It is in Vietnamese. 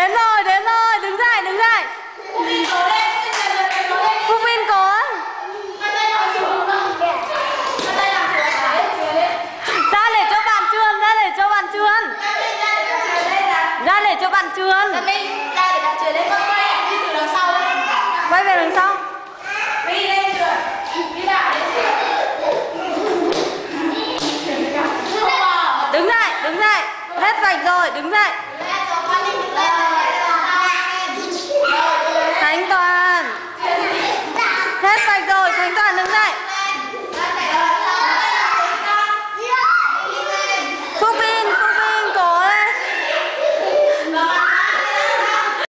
đến rồi đến rồi đứng dậy đứng dậy. Phụ pin có ra để cho bạn trươn ra để cho bạn trươn ra để cho bạn trươn dạ ra để bạn trươn lên quay đi từ sau lên. Quay về đằng sau. Đi lên trườn đi đảo lên trườn đứng dậy đứng dậy. Hết vạch rồi đứng dậy. Dạ. は。